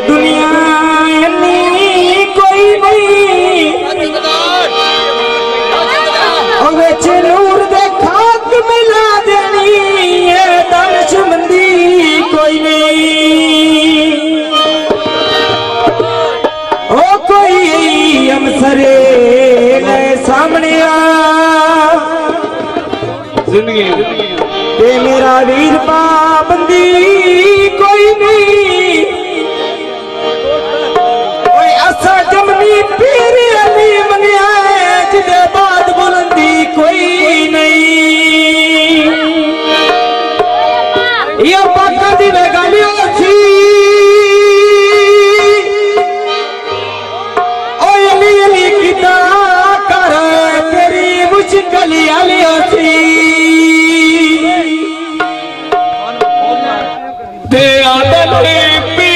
दुनिया चरूर खाक भला दशी कोई नई अमसरे आदमी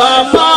sama